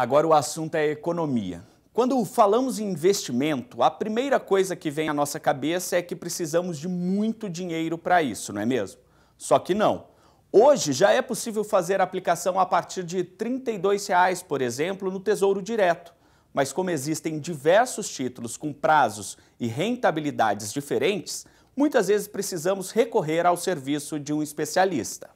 Agora o assunto é economia. Quando falamos em investimento, a primeira coisa que vem à nossa cabeça é que precisamos de muito dinheiro para isso, não é mesmo? Só que não. Hoje já é possível fazer aplicação a partir de 32 reais, por exemplo, no Tesouro Direto. Mas como existem diversos títulos com prazos e rentabilidades diferentes, muitas vezes precisamos recorrer ao serviço de um especialista.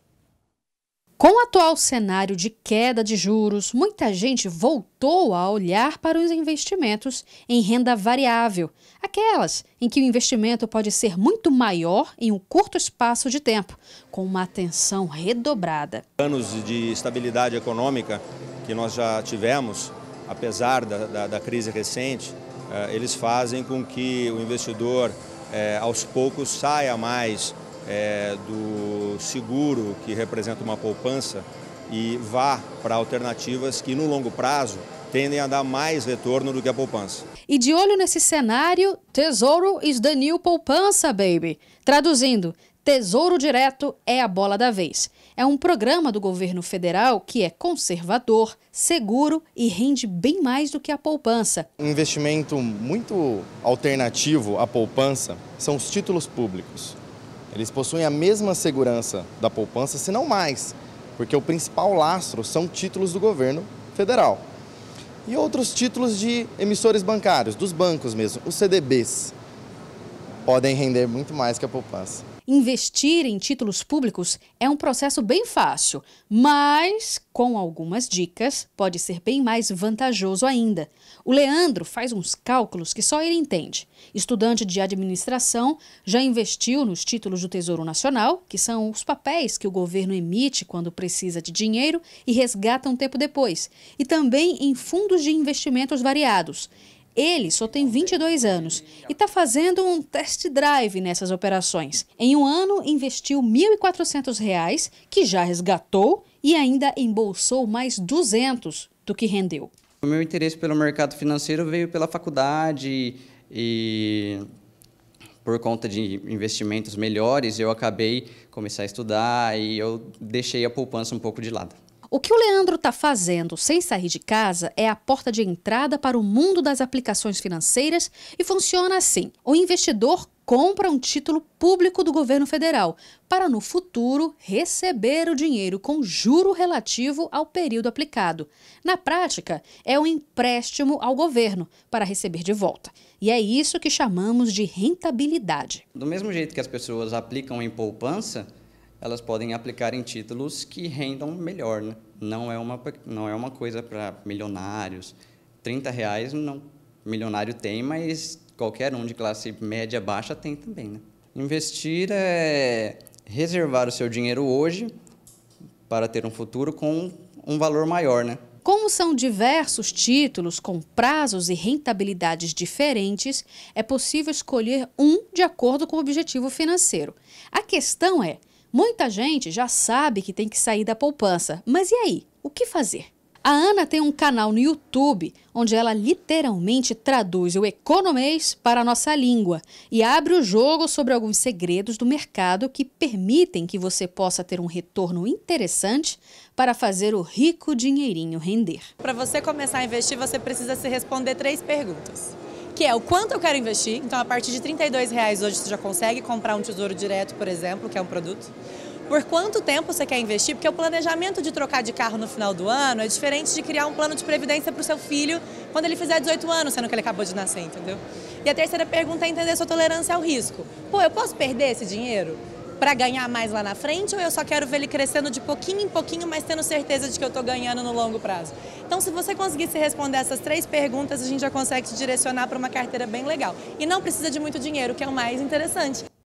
Com o atual cenário de queda de juros, muita gente voltou a olhar para os investimentos em renda variável, aquelas em que o investimento pode ser muito maior em um curto espaço de tempo, com uma atenção redobrada. Anos de estabilidade econômica que nós já tivemos, apesar da, da, da crise recente, eh, eles fazem com que o investidor, eh, aos poucos, saia mais é, do seguro, que representa uma poupança, e vá para alternativas que no longo prazo tendem a dar mais retorno do que a poupança. E de olho nesse cenário, Tesouro is the new poupança, baby. Traduzindo, Tesouro Direto é a bola da vez. É um programa do governo federal que é conservador, seguro e rende bem mais do que a poupança. Um investimento muito alternativo à poupança são os títulos públicos. Eles possuem a mesma segurança da poupança, se não mais, porque o principal lastro são títulos do governo federal. E outros títulos de emissores bancários, dos bancos mesmo, os CDBs, podem render muito mais que a poupança. Investir em títulos públicos é um processo bem fácil, mas com algumas dicas pode ser bem mais vantajoso ainda. O Leandro faz uns cálculos que só ele entende. Estudante de administração, já investiu nos títulos do Tesouro Nacional, que são os papéis que o governo emite quando precisa de dinheiro e resgata um tempo depois, e também em fundos de investimentos variados. Ele só tem 22 anos e está fazendo um test drive nessas operações. Em um ano, investiu R$ 1.400, que já resgatou e ainda embolsou mais 200 do que rendeu. O meu interesse pelo mercado financeiro veio pela faculdade e por conta de investimentos melhores, eu acabei começar a estudar e eu deixei a poupança um pouco de lado. O que o Leandro está fazendo sem sair de casa é a porta de entrada para o mundo das aplicações financeiras e funciona assim: o investidor compra um título público do governo federal para no futuro receber o dinheiro com juro relativo ao período aplicado. Na prática, é um empréstimo ao governo para receber de volta. E é isso que chamamos de rentabilidade. Do mesmo jeito que as pessoas aplicam em poupança, elas podem aplicar em títulos que rendam melhor. Né? Não, é uma, não é uma coisa para milionários. 30 reais não, milionário tem, mas qualquer um de classe média baixa tem também. Né? Investir é reservar o seu dinheiro hoje para ter um futuro com um valor maior, né? Como são diversos títulos com prazos e rentabilidades diferentes, é possível escolher um de acordo com o objetivo financeiro. A questão é Muita gente já sabe que tem que sair da poupança, mas e aí? O que fazer? A Ana tem um canal no YouTube onde ela literalmente traduz o economês para a nossa língua e abre o jogo sobre alguns segredos do mercado que permitem que você possa ter um retorno interessante para fazer o rico dinheirinho render. Para você começar a investir, você precisa se responder três perguntas que é o quanto eu quero investir. Então, a partir de R$ reais hoje você já consegue comprar um tesouro direto, por exemplo, que é um produto. Por quanto tempo você quer investir? Porque o planejamento de trocar de carro no final do ano é diferente de criar um plano de previdência para o seu filho quando ele fizer 18 anos, sendo que ele acabou de nascer, entendeu? E a terceira pergunta é entender sua tolerância ao risco. Pô, eu posso perder esse dinheiro? Para ganhar mais lá na frente ou eu só quero ver ele crescendo de pouquinho em pouquinho, mas tendo certeza de que eu estou ganhando no longo prazo? Então, se você conseguir se responder essas três perguntas, a gente já consegue te direcionar para uma carteira bem legal. E não precisa de muito dinheiro, que é o mais interessante.